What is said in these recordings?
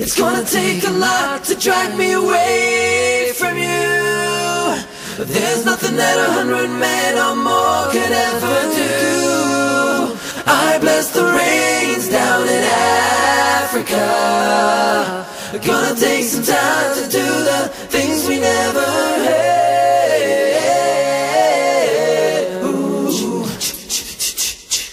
It's gonna take a lot to drag me away from you. There's nothing that a hundred men or more could ever do. I bless the rains down in Africa. Gonna take some time to do the things we never had.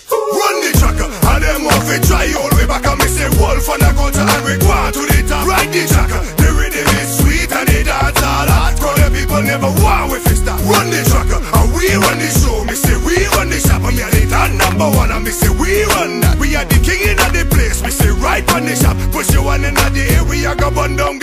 Run the tracker, and them want to try back and me say Wolf and a Culture and we go on to the top. Ride the tracker, the rhythm is sweet and the dance all hot. Cause the people never want with it stop. Run the tracker, and we run the show. Me say we run the shop, and me are the number one, and me say we run that. We are the king in the place. Me say right on the shop, push your one in the air, we are go burn down.